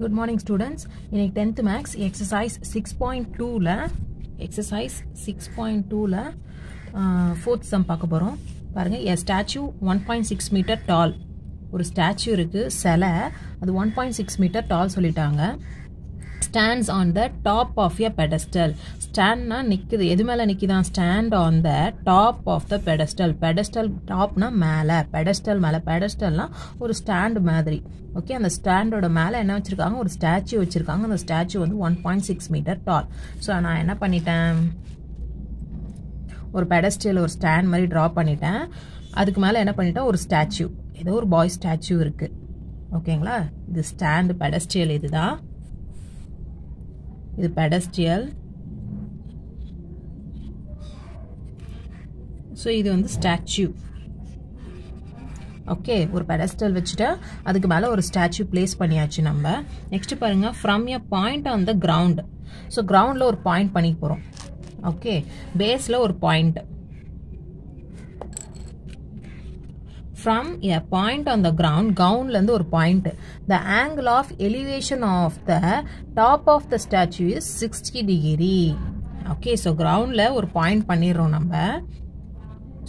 Good morning students இன்னைக்கு tenth maths exercise six point டூவில் exercise six point டூவில் fourth sum பார்க்க போகிறோம் பாருங்கள் a statue one point six metre tall ஒரு ஸ்டாச்சு இருக்குது சிலை. அது one point six metre tall சொல்லிட்டாங்க. Stands on the top of a pedestal ஸ்டாண்ட்னா நிற்குது எது மேலே நிற்கிதான் stand on the top of the pedestal pedestal டாப்னா மேலே. பெடஸ்டல் மேலே. பெடஸ்டல்னா ஒரு ஸ்டாண்ட் மாதிரி. ஓகே அந்த ஸ்டாண்டோட மேலே என்ன வச்சுருக்காங்க? ஒரு ஸ்டாச்சு வச்சுருக்காங்க. அந்த ஸ்டாச்சு வந்து one point six metre tall so நான் என்ன பண்ணிட்டேன்? ஒரு பெடஸ்டல் ஒரு ஸ்டாண்ட் மாதிரி ட்ரா பண்ணிட்டேன். அதுக்கு மேலே என்ன பண்ணிட்டேன்? ஒரு ஸ்டாச்சு ஏதோ ஒரு பாய் ஸ்டாச்சு இருக்குது ஓகேங்களா இது ஸ்டாண்டு பெடஸ்டியல் இதுதான். இது பெடஸ்டியல் ஸோ இது வந்து ஸ்டாச்சு ஓகே ஒரு பெடஸ்டல் வச்சுட்டு அதுக்கு மேலே ஒரு ஸ்டாச்சு பிளேஸ் பண்ணியாச்சு நம்ம. நெக்ஸ்ட்டு பாருங்கள் from a point on the ground so கிரவுண்டில் ஒரு பாயிண்ட் பண்ணி போகிறோம் ஓகே பேஸில் ஒரு point from a point on the ground கிரவுண்ட்லேருந்து ஒரு point the angle of elevation of the top of the statue is sixty degree okay so கிரவுண்டில் ஒரு point பண்ணிடுறோம் நம்ம.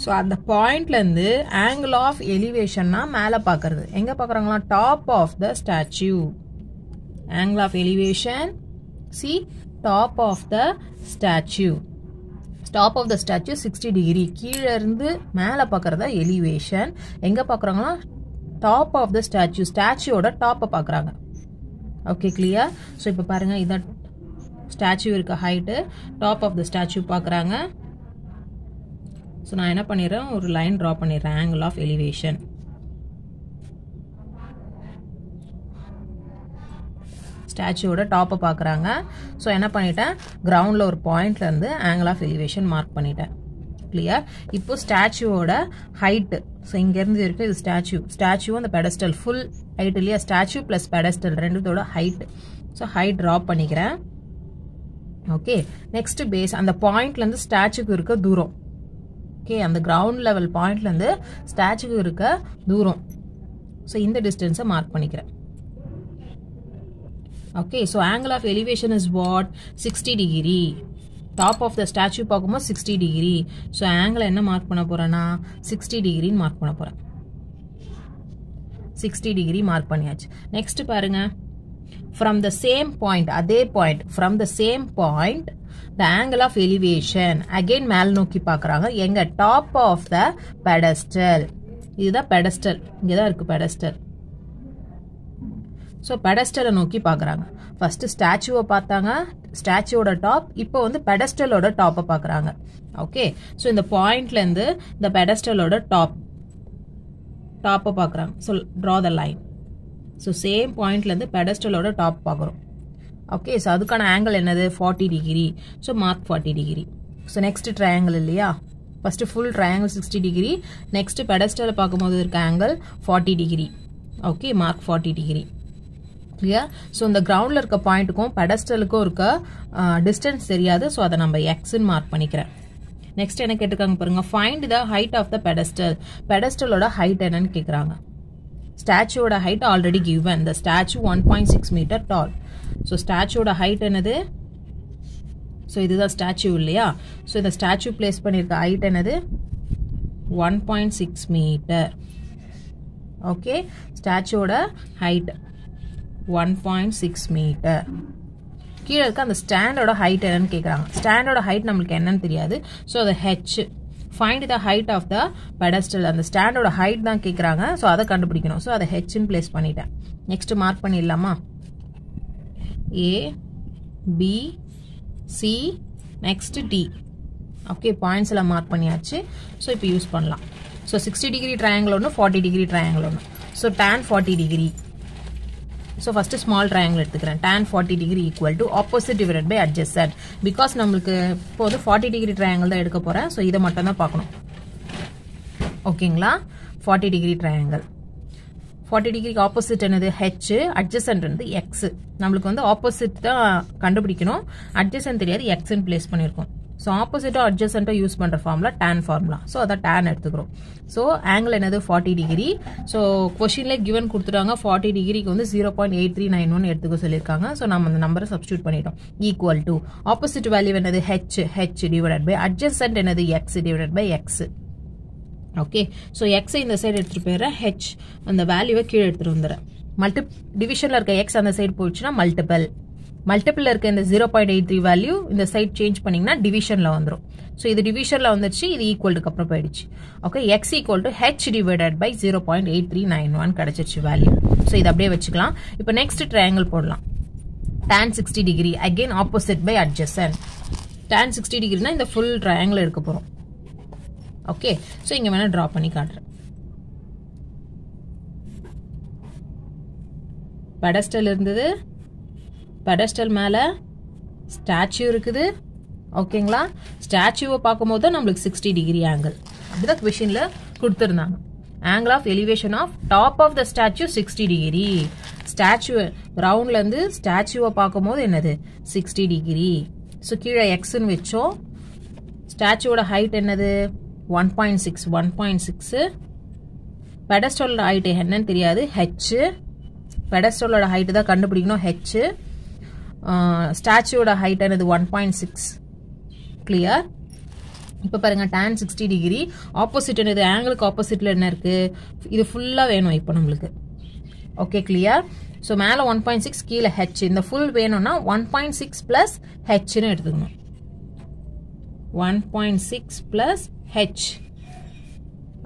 ஸோ அந்த பாயிண்ட்லேருந்து ஆங்கிள் ஆஃப் எலிவேஷன்னா மேலே பார்க்கறது எங்கே பார்க்குறாங்களா top of the statue angle of elevation C top of the statue top of the statue sixty degree கீழே இருந்து மேலே பார்க்குறதா எலிவேஷன் எங்கே பார்க்குறாங்கன்னா டாப் ஆஃப் த ஸ்டாச்சு ஸ்டாச்சுவோட டாப்பை பார்க்குறாங்க ஓகே கிளியர் ஸோ இப்போ பாருங்கள் இதான் ஸ்டாச்சு இருக்க height top of the statue பார்க்குறாங்க ஸோ நான் என்ன பண்ணிடுறேன்? ஒரு லைன் ட்ரா பண்ணிடுறேன் ஆங்கிள் ஆஃப் எலிவேஷன் ஸ்டாச்சுவோட டாப்பை பார்க்குறாங்க ஸோ என்ன பண்ணிட்டேன்? கிரவுண்டில் ஒரு பாயிண்ட்லேருந்து ஆங்கிள் ஆஃப் எலிவேஷன் மார்க் பண்ணிட்டேன். கிளியர் இப்போ ஸ்டாச்சுவோட ஹைட்டு ஸோ இங்கேருந்து இருக்கு இது ஸ்டாச்சு ஸ்டாச்சு அந்த பெடஸ்டல் ஃபுல் ஹைட் இல்லையா? ஸ்டாச்சு ப்ளஸ் பெடஸ்டல் ரெண்டுத்தோட ஹைட் ஸோ ஹைட் ட்ராப் பண்ணிக்கிறேன். ஓகே நெக்ஸ்ட் பேஸ் அந்த பாயிண்ட்லேருந்து ஸ்டாச்சுக்கு இருக்க தூரம். ஓகே அந்த கிரவுண்ட் லெவல் பாயிண்ட்லேருந்து ஸ்டாச்சுக்கு இருக்க தூரம். ஸோ இந்த டிஸ்டன்ஸை மார்க் பண்ணிக்கிறேன். Okay so angle of elevation is what sixty degree top of the statue பார்க்கும்போது சிக்ஸ்டி டிகிரி ஸோ ஆங்கிள் என்ன மார்க் பண்ண போகிறேன்னா சிக்ஸ்டி டிகிரின்னு மார்க் பண்ண போகிறேன் சிக்ஸ்டி டிகிரி மார்க் பண்ணியாச்சு. நெக்ஸ்ட் பாருங்க. ஃப்ரம் த சேம் பாயிண்ட் அதே point from the same point the angle of elevation again மேல் நோக்கி பார்க்குறாங்க. எங்கள் டாப் ஆஃப் த பெடஸ்டல் இதுதான் பெடஸ்டல் இங்கே தான் இருக்குது பெடஸ்டல் ஸோ பெடஸ்டலை நோக்கி பார்க்குறாங்க. ஃபஸ்ட்டு ஸ்டாச்சுவை பார்த்தாங்க. ஸ்டாச்சுவோட டாப் இப்போ வந்து பெடஸ்டலோட டாப்பை பார்க்குறாங்க. ஓகே ஸோ இந்த பாயிண்ட்லேருந்து இந்த பெடஸ்டலோட டாப் டாப்பை பார்க்குறாங்க. So draw the line so same பாயிண்ட்லேருந்து பெடஸ்டலோட டாப் பார்க்குறோம். ஓகே ஸோ அதுக்கான ஆங்கிள் என்னது? Forty degree so mark forty degree so next triangle இல்லையா? First full triangle sixty degree next பெடஸ்டலை பார்க்கும்போது இருக்க angle forty degree okay mark forty degree clear so இந்த கிரவுண்டில் இருக்க பாயிண்ட்டுக்கும் பெடஸ்டலுக்கும் இருக்க டிஸ்டன்ஸ் தெரியாது. ஸோ அதை நம்ம எக்ஸ்ன்னு மார்க் பண்ணிக்கிறேன். நெக்ஸ்ட் என்ன கேட்டிருக்காங்க பாருங்க? Find the height of the pedestal பெடஸ்டலோட height என்னன்னு கேட்குறாங்க ஸ்டாச்சுவோட height already given the statue one point six metre tall so ஸ்டாச்சுவோட height என்னது? ஸோ இதுதான் ஸ்டாச்சு இல்லையா? ஸோ இந்த ஸ்டாச்சு பிளேஸ் பண்ணியிருக்க ஹைட் என்னது? One point six metre okay ஸ்டாச்சுவோட height one point six metre கீழே இருக்க அந்த ஸ்டாண்டோட ஹைட் என்னன்னு கேட்குறாங்க ஸ்டாண்டோட ஹைட் நம்மளுக்கு என்னன்னு தெரியாது. ஸோ அது H find the height of the pedestal அந்த ஸ்டாண்டோட ஹைட் தான் கேட்குறாங்க ஸோ அதை கண்டுபிடிக்கணும். ஸோ அதை ஹெச்னு பிளேஸ் பண்ணிட்டேன். நெக்ஸ்ட் மார்க் பண்ணிடலாமா? A B C next D okay points எல்லாம் மார்க் பண்ணியாச்சு. ஸோ இப்போ யூஸ் பண்ணலாம். ஸோ சிக்ஸ்டி டிகிரி ட்ரையாங்கிள் ஒன்று ஃபார்ட்டி டிகிரி ட்ரையாங்கிள் ஒன்று so tan forty degree so first small triangle எடுத்துக்கிறேன். Tan forty degree equal to opposite divide by adjacent because நம்மளுக்கு இப்போ வந்து ஃபார்ட்டி டிகிரி ட்ரையாங்கிள் தான் எடுக்க போகிறேன் ஸோ இதை மட்டும் தான் பார்க்கணும். ஓகேங்களா ஃபார்ட்டி டிகிரி ட்ரையாங்கிள் ஃபார்ட்டி டிகிரிக்கு ஆப்போசிட் என்னது? ஹெச் அட்ஜஸ்டன்றது வந்து எக்ஸ் நம்மளுக்கு வந்து ஆப்போசிட் தான் கண்டுபிடிக்கணும். அட்ஜஸ்டன் தெரியாது எக்ஸ்ன்னு பிளேஸ் பண்ணியிருக்கோம். ஸோ ஆப்போசிட்டோ அட்ஜஸ்டண்ட்டாக யூஸ் பண்ணுற ஃபார்முலா டேன் ஃபார்முலா ஸோ அதை டேன் எடுத்துக்கிறோம். ஸோ ஆங்கிள் என்னது? ஃபார்ட்டி டிகிரி ஸோ கொஷின்லேயே கிவன் கொடுத்துட்டாங்க. ஃபார்ட்டி டிகிரிக்கு வந்து zero point eight three nine one எடுத்துக்க சொல்லியிருக்காங்க. ஸோ நம்ம அந்த நம்பரை சப்ஸ்டியூட் பண்ணிட்டோம். ஈக்குவல் டு ஆப்போசிட் வேல்யூ என்னது? H H divided by adjacent என்னது? X divided by X okay so எக்ஸை இந்த சைடு எடுத்துகிட்டு போயிடுறேன். ஹெச் அந்த வேல்யூவை கீழே எடுத்துகிட்டு வந்துடுறேன். மல்டி டிவிஷனில் இருக்க எக்ஸ் அந்த சைடு போயிடுச்சுன்னா மல்டிபிள் மல்டிபிள் இருக்க இந்த zero point eight three value இந்த சைட் சேஞ்ச் பண்ணிங்கன்னா டிவிஷனில் வந்துடும் ஸோ இது டிவிஷனில் வந்துருச்சு இது ஈக்குவலுக்கு அப்புறம் போயிடுச்சு. Okay X equal to H divided by zero point eight three nine one கிடச்சிருச்சு வேல்யூ ஸோ இது அப்படியே வச்சுக்கலாம். இப்போ நெக்ஸ்ட் ட்ரையாங்கிள் போடலாம். Tan sixty degree again opposite by adjacent tan sixty டிகிரினா இந்த ஃபுல் ட்ரையாங்கிள் எடுக்க போகிறோம் ஓகே ஸோ இங்கே வேணால் ட்ரா பண்ணி காட்டுறேன். பெடஸ்டல் இருந்தது. பெடஸ்டல் மேலே ஸ்டாச்சு இருக்குது. ஓகேங்களா ஸ்டாச்சுவை பார்க்கும்போது தான் நம்மளுக்கு சிக்ஸ்டி டிகிரி ஆங்கிள் அப்படிதான் கொஷினில் கொடுத்துருந்தாங்க. Angle of elevation of top of the statue sixty degree statue ரவுண்ட்லேருந்து ஸ்டாச்சுவை பார்க்கும்போது என்னது? சிக்ஸ்டி டிகிரி ஸோ கீழே எக்ஸ்ன்னு வச்சோம். ஸ்டாச்சுவோட ஹைட் என்னது? One point six one point six பெடஸ்டோலோட height என்னன்னு தெரியாது. ஹெச்சு பெடஸ்டோலோட ஹைட்டு தான் கண்டுபிடிக்கணும். ஹெச்சு ஸ்டாச்சுவோட ஹைட் என்னது? ஒன் பாயிண்ட் சிக்ஸ் கிளியர் இப்போ பாருங்க டேன் சிக்ஸ்டி டிகிரி ஆப்போசிட் என்னது? ஆங்கிளுக்கு ஆப்போசிட்டில் என்ன இருக்குது இது ஃபுல்லாக வேணும் இப்போ நம்மளுக்கு. ஓகே கிளியர் ஸோ மேலே ஒன் பாயிண்ட் சிக்ஸ் கீழே ஹெச் இந்த ஃபுல் வேணும்னா ஒன் பாயிண்ட் சிக்ஸ் ப்ளஸ் ஹெச்னு எடுத்துக்கணும். One point six plus H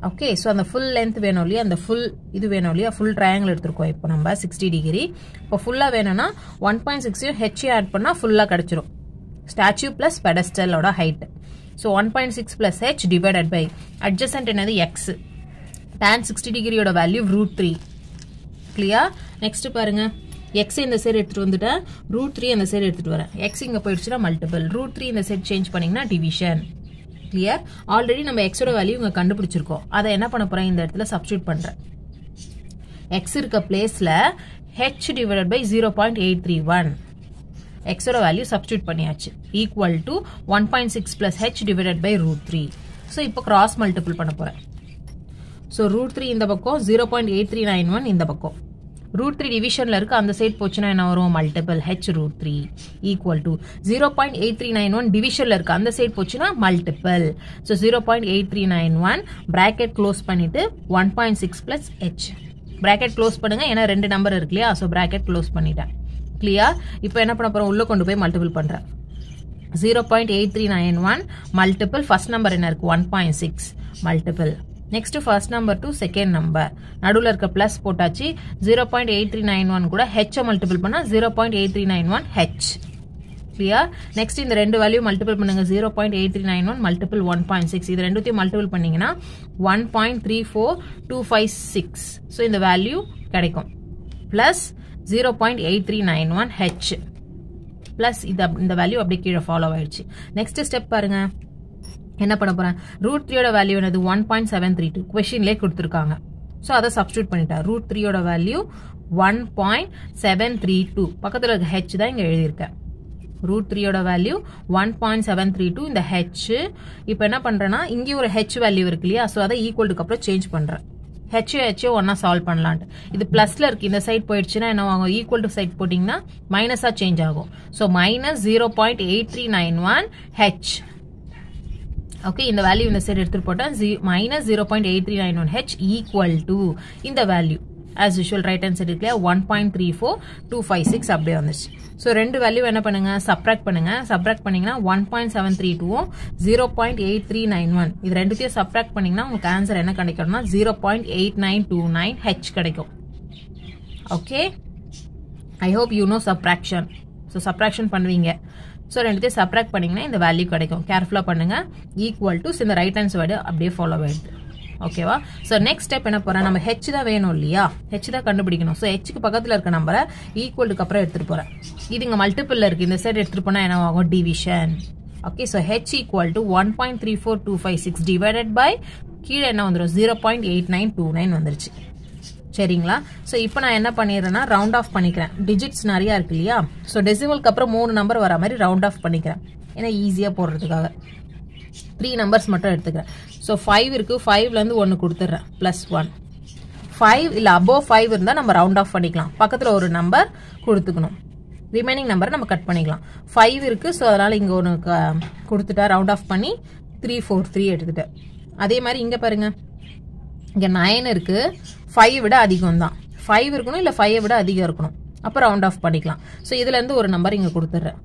okay so அந்த ஃபுல் லென்த் வேணும் இல்லையா? அந்த ஃபுல் இது வேணும் இல்லையா? ஃபுல் ட்ரையாங்கிள் எடுத்துருக்கோம். இப்போ நம்ம சிக்ஸ்டி டிகிரி இப்போ ஃபுல்லாக வேணும்னா ஒன் பாயிண்ட் சிக்ஸையும் ஹெச்ஏ ஆட் பண்ணால் ஃபுல்லாக கிடச்சிரும். Statue plus பெடஸ்டலோட height so one point six plus H divided by adjacent என்னது? எக்ஸ் டேன் சிக்ஸ்டி டிகிரியோட வேல்யூ ரூட் த்ரீ கிளியா நெக்ஸ்ட் பாருங்க. எக்ஸ் இந்த சைடு எடுத்துட்டு வந்துட்டேன். ரூட் த்ரீ அந்த சைடு எடுத்துட்டு வரேன். எக்ஸ் இங்கே போயிடுச்சுன்னா மல்டிபிள் ரூட் த்ரீ இந்த சைடு சேஞ்ச் பண்ணீங்கன்னா டிவிஷன் கிளியர் ஆல்ரெடி நம்ம எக்ஸோட வேல்யூ இங்க கண்டுபிடிச்சிருக்கோம். அதை என்ன பண்ண போறேன்? இந்த இடத்துல சப்ஸ்டியூட் பண்றேன். எக்ஸ் இருக்க பிளேஸ்ல H divided by zero point eight three one எக்ஸோட வேல்யூ சப்ஸ்டியூட் பண்ணியாச்சு. Equal to one point six plus H divided by root three so இப்போ கிராஸ் மல்டிபிள் பண்ண போறேன். ஸோ ரூட் த்ரீ இந்த பக்கம் zero point eight three nine one இந்த பக்கம். Root three டிவிஷனில் இருக்கு. அந்த சைட் போச்சுன்னா என்ன வரும்? Multiple H root three equal to zero point eight three nine one டிவிஷனில் இருக்கு. அந்த சைட் போச்சுன்னா multiple so zero point eight three nine one bracket close பண்ணிட்டு one point six plus H bracket close பண்ணுங்க. ஏன்னா ரெண்டு நம்பர் இருக்கு இல்லையா? ஸோ ப்ராக்கெட் க்ளோஸ் பண்ணிட்டேன். கிளியர் இப்போ என்ன பண்ண போறோம்? உள்ள கொண்டு போய் மல்டிபிள் பண்றேன். Zero point eight three nine one multiple first number என்ன இருக்கு? One point six multiple next first number to second number நடுவில் இருக்க பிளஸ் போட்டாச்சு. Zero point eight three nine one கூட ஹெச் மல்டிபிள் பண்ணால் zero point eight three nine one H clear next இந்த ரெண்டு value multiple பண்ணுங்க. Zero point eight three nine one multiple one point six இது ரெண்டுத்தையும் மல்டிபிள் பண்ணீங்கன்னா one point three four two five six so இந்த value கிடைக்கும். Plus zero point eight three nine one H plus இது இந்த value அப்படியே கீழே ஃபாலோ ஆயிடுச்சு. நெக்ஸ்ட் ஸ்டெப் பாருங்க. என்ன பண்ண போறேன்? ரூட் த்ரீயோட வேல்யூ என்னது? One point seven three two கொஷின்லேயே கொடுத்துருக்காங்க. ஸோ அதை சப்ஸ்டியூட் பண்ணிட்டேன் ரூட் த்ரீயோட value one point seven three two பக்கத்தில் இருக்க ஹெச் தான் இங்கே எழுதியிருக்கேன் ரூட் த்ரீயோட value one point seven three two இந்த ஹெச் இப்போ என்ன பண்ணுறேன்னா இங்கே ஒரு ஹெச் வேல்யூ இருக்கு இல்லையா? ஸோ அதை ஈக்குவலுக்கு அப்புறம் சேஞ்ச் பண்ணுறேன் ஹெச் ஹெச் ஒன்னா சால்வ் பண்ணலான்ட்டு. இது பிளஸ்ல இருக்கு. இந்த சைட் போயிடுச்சுன்னா என்ன ஆகும்? ஈக்குவல் டு சைட் போட்டிங்கன்னா மைனஸாக சேஞ்ச் ஆகும். So minus zero point eight three nine one H okay இந்த வேல்யூ இந்த சைடு எடுத்துட்டு போட்டேன் minus zero point eight three nine one H equal to இந்த value as usual right hand side இல்லையா? One point three four two five six அப்படியே வந்துச்சு so ரெண்டு value என்ன பண்ணுங்க? சப்ராக்ட் பண்ணுங்க. சப்ராக்ட் பண்ணீங்கன்னா ஒன் பாயிண்ட் செவன் த்ரீ டூவும் zero point eight three nine one இது ரெண்டுத்தையும் சப்ராக்ட் பண்ணீங்கன்னா உங்களுக்கு ஆன்சர் என்ன கிடைக்கும்னா zero point eight nine two nine H கிடைக்கும். Okay I hope you know subtraction so subtraction பண்ணுவீங்க. ஸோ ரெண்டுத்தையும் சப்ராக்ட் பண்ணிங்கன்னா இந்த வேல்யூ கிடைக்கும். கேர்ஃபுல்லாக பண்ணுங்கள் ஈக்குவல் டு இந்த ரைட் ஹேண்ட் சைடு அப்படியே ஃபாலோ ஆயிடுது ஓகேவா ஸோ நெக்ஸ்ட் ஸ்டெப் என்ன போகிறேன் நம்ம ஹெச் தான் வேணும் இல்லையா? ஹெச் தான் கண்டுபிடிக்கணும். ஸோ ஹெச்சுக்கு பக்கத்தில் இருக்க நம்பரை ஈக்குவலுக்கு அப்புறம் எடுத்துகிட்டு போகிறேன் இது இங்கே மல்டிபிள் இருக்குது இந்த சைடு எடுத்துகிட்டு போனால் என்ன ஆகும்? Division okay so H equal to one point three four two five six divided by கீழே என்ன வந்துடும் zero point eight nine two nine வந்துருச்சு. சரிங்களா? ஸோ இப்போ நான் என்ன பண்ணிடுறேன்னா ரவுண்ட் ஆஃப் பண்ணிக்கிறேன். டிஜிட்ஸ் நிறையா இருக்கு இல்லையா? ஸோ டெசிமலுக்கு அப்புறம் மூணு நம்பர் வர மாதிரி ரவுண்ட் ஆஃப் பண்ணிக்கிறேன். ஏன்னா ஈஸியாக போடுறதுக்காக. த்ரீ நம்பர்ஸ் மட்டும் எடுத்துக்கிறேன். ஸோ ஃபைவ் இருக்குது ஃபைவ்லேருந்து ஒன்று கொடுத்துட்றேன். ப்ளஸ் ஒன் ஃபைவ் இல்லை அபோவ் ஃபைவ் இருந்தால் நம்ம ரவுண்ட் ஆஃப் பண்ணிக்கலாம். பக்கத்தில் ஒரு நம்பர் கொடுத்துக்கணும். ரிமைனிங் நம்பரை நம்ம கட் பண்ணிக்கலாம். ஃபைவ் இருக்குது ஸோ அதனால் இங்கே ஒன்று கொடுத்துட்டா ரவுண்ட் ஆஃப் பண்ணி த்ரீ ஃபோர் த்ரீ எடுத்துட்டேன். அதே மாதிரி இங்கே பாருங்க. இங்கே நைன் இருக்குது ஃபைவ் விட அதிகம் தான் ஃபைவ் இருக்கணும் இல்லை ஃபைவை விட அதிகம் இருக்கணும். அப்போ ரவுண்ட் ஆஃப் பண்ணிக்கலாம். ஸோ இதுலேருந்து ஒரு நம்பர் இங்கே கொடுத்துட்றேன்.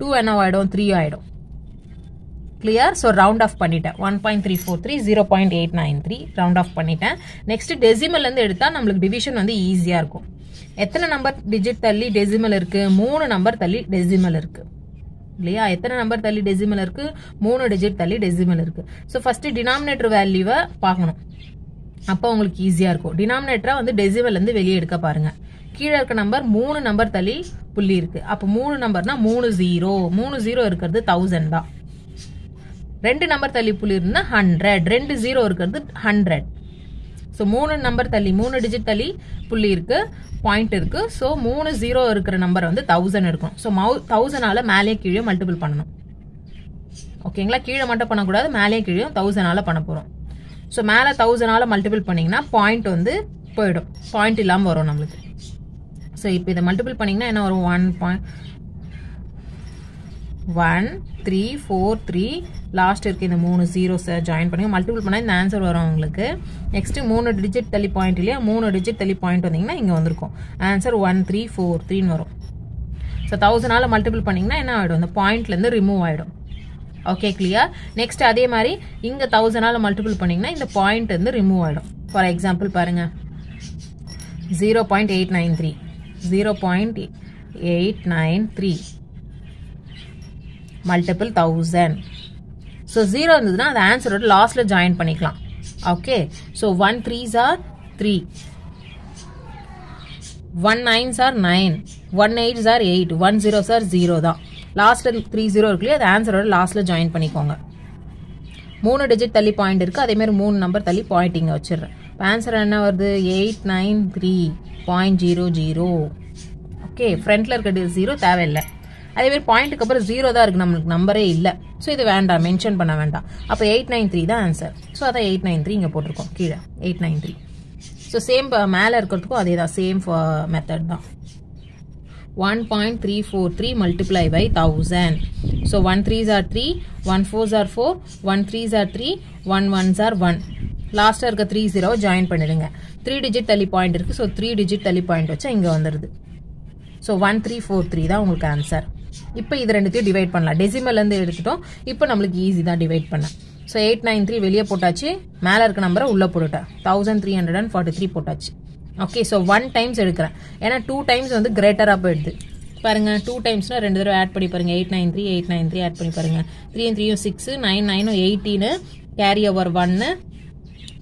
டூ என்ன ஆகிடும் த்ரீ ஆகிடும் கிளியர் ஸோ ரவுண்ட் ஆஃப் பண்ணிட்டேன். One point three four three zero point eight nine three round off பண்ணிட்டேன். நெக்ஸ்ட் டெசிமல்லேருந்து எடுத்தால் நம்மளுக்கு டிவிஷன் வந்து ஈஸியாக இருக்கும். எத்தனை நம்பர் டிஜிட் தள்ளி டெசிமல் இருக்குது மூணு நம்பர் தள்ளி டெசிமல் இருக்குது இல்லையா? எத்தனை நம்பர் தள்ளி டெசிமல் இருக்குது மூணு டிஜிட் தள்ளி டெசிமல் இருக்குது ஸோ ஃபஸ்ட்டு டினாமினேட்டர் வேல்யூவை பார்க்கணும். அப்போ உங்களுக்கு ஈஸியாக இருக்கும். டினாமினேட்டரை வந்து டெசிமல் இருந்து வெளியே எடுக்க பாருங்க. கீழே இருக்க நம்பர் மூணு நம்பர் தள்ளி புள்ளி இருக்கு. அப்போ மூணு நம்பர்னா மூணு ஜீரோ மூணு ஜீரோ இருக்கிறது தௌசண்ட் தான். ரெண்டு நம்பர் தள்ளி புள்ளி இருந்தால் ஹண்ட்ரட் ரெண்டு ஜீரோ இருக்கிறது ஹண்ட்ரட் ஸோ மூணு நம்பர் தள்ளி மூணு டிஜிட் தள்ளி புள்ளி இருக்கு பாயிண்ட் இருக்கு. ஸோ மூணு ஜீரோ இருக்கிற நம்பர் வந்து தௌசண்ட் இருக்கும். ஸோ மவு தௌசண்டால மேலே கீழே மல்டிபிள் பண்ணணும். ஓகேங்களா கீழே மட்டும் பண்ணக்கூடாது மேலே கீழே தௌசண்டால பண்ண போகிறோம் ஸோ மேலே தௌசண்டால் மல்டிபிள் பண்ணிங்கன்னா பாயிண்ட் வந்து போயிடும். பாயிண்ட் இல்லாமல் வரும் நம்மளுக்கு. ஸோ இப்போ இதை மல்டிபிள் பண்ணிங்கன்னா என்ன வரும்? One point one three four three last இருக்குது இந்த மூணு ஜீரோஸை ஜாயின் பண்ணி மல்டிபிள் பண்ணால் இந்த ஆன்சர் வரும் உங்களுக்கு. நெக்ஸ்ட்டு மூணு டிஜிட் தள்ளி பாயிண்ட் இல்லையா? மூணு டிஜிட் தள்ளி பாயிண்ட் வந்தீங்கன்னா இங்கே வந்திருக்கும். ஆன்சர் ஒன் த்ரீ ஃபோர் த்ரீன்னு வரும். ஸோ தௌசண்டால் மல்டிபிள் பண்ணிங்கன்னா என்ன ஆகிடும் இந்த பாயிண்ட்லேருந்து ரிமூவ் ஆகிடும் ஓகே கிளியர் நெக்ஸ்ட் அதே மாதிரி இங்கே தௌசண்டால் மல்டிபிள் பண்ணிங்கன்னா இந்த பாயிண்ட் வந்து ரிமூவ் ஆகிடும் ஃபார் எக்ஸாம்பிள் பாருங்கள் zero point eight nine three zero point eight nine three multiple thousand so zero இருந்ததுன்னா அந்த ஆன்சரோட லாஸ்ட்ல ஜாயின் பண்ணிக்கலாம். Okay so one threes are three one nines are nine one eights are eight one zeros are zero தான். லாஸ்ட்ல three zero இருக்குல்லையே? அது ஆன்சரோட லாஸ்ட்ல join பண்ணிக்கோங்க. மூணு டிஜிட் தள்ளி பாயிண்ட் இருக்கு. அதே மாதிரி மூணு நம்பர் தள்ளி பாயிண்ட் இங்கே வச்சிடுறேன். இப்போ ஆன்சர் என்ன வருது? Eight nine three point zero zero okay ஃப்ரண்ட்ல இருக்க ஜீரோ தேவையில்லை. அதே மாதிரி பாயிண்ட்டுக்கு அப்புறம் ஜீரோ தான் இருக்கு. நம்மளுக்கு நம்பரே இல்லை. ஸோ இது வேண்டாம். மென்ஷன் பண்ண வேண்டாம். அப்போ எயிட் நைன் த்ரீ தான் ஆன்சர் ஸோ அதான் எயிட் நைன் த்ரீ இங்கே போட்டிருக்கோம். கீழே. Eight nine three so same மேலே இருக்கிறதுக்கும் அதே uh, தான் சேம் மெத்தட் தான். One point three four three multiply by thousand so one three are three one four are four one three are three one ones are one லாஸ்ட்டாக இருக்க three ஜீரோவை join பண்ணிடுங்க. Three digit தள்ளி point இருக்குது so three digit தள்ளி point வச்சா இங்கே வந்துடுது so one three four three தான் உங்களுக்கு ஆன்சர் இப்போ இது ரெண்டுத்தையும் டிவைட் பண்ணலாம். டெசிமல்லேருந்து எடுத்துட்டோம். இப்போ நம்மளுக்கு ஈஸி தான் டிவைட் பண்ண. ஸோ எயிட் நைன் த்ரீ வெளியே போட்டாச்சு. மேலே இருக்க நம்பரை உள்ளே போட்டுட்டேன் thousand three hundred and forty three போட்டாச்சு. ஓகே ஸோ ஒன் டைம்ஸ் எடுக்கிறேன். ஏன்னா டூ டைம்ஸ் வந்து கிரேட்டராக போயிடுது. பாருங்கள் டூ டைம்ஸ்னால் ரெண்டு தடவை ஆட் பண்ணி பாருங்க. Eight nine three eight nine three add பண்ணி பாருங்கள் த்ரீ த்ரீயும் சிக்ஸ் நைன் நைனும் எயிட்டீனு கேரி ஓவர் ஒன்னு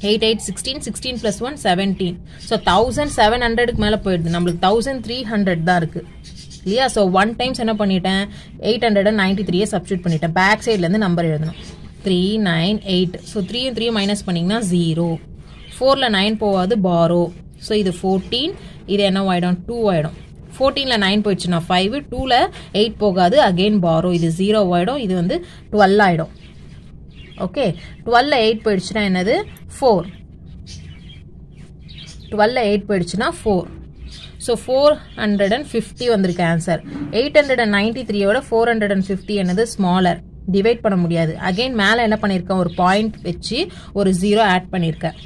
eight eight sixteen sixteen plus one seventeen so thousand seven ஹண்ட்ரடுக்கு மேலே போயிடுது. நம்மளுக்கு தௌசண்ட் த்ரீ ஹண்ட்ரட் தான் இருக்குது இல்லையா? ஸோ ஒன் டைம்ஸ் என்ன பண்ணிட்டேன்? எயிட் ஹண்ட்ரட் அண்ட் நைன்டி த்ரீயே சப்ஸ்டியூட் பண்ணிட்டேன் பேக் சைட்லேருந்து நம்பர் எழுதணும். த்ரீ நைன் எயிட் ஸோ த்ரீயும் த்ரீயும் மைனஸ் பண்ணிங்கன்னா ஜீரோ ஃபோரில் நைன் போகாது பாரோ ஸோ இது ஃபோர்டீன் இது என்னவோ ஆகிடும் டூ ஆகிடும் ஃபோர்டீனில் நைன் போயிடுச்சுன்னா ஃபைவ் டூவில் எயிட் போகாது. அகெயின் பாரோ இது ஜீரோ ஆகிடும் இது வந்து டுவெல் ஆகிடும் ஓகே டுவெல்ல எயிட் போயிடுச்சுன்னா என்னது? ஃபோர் டுவெல்ல எயிட் போயிடுச்சுன்னா four so four hundred and fifty வந்திருக்கு answer eight hundred and ninety த்ரீயோட ஃபோர் ஹண்ட்ரட் அண்ட் ஃபிஃப்டி என்னது? ஸ்மாலர் டிவைட் பண்ண முடியாது. அகைன் மேலே என்ன பண்ணியிருக்கேன் ஒரு பாயிண்ட் வச்சு ஒரு ஜீரோ ஆட் பண்ணியிருக்கேன்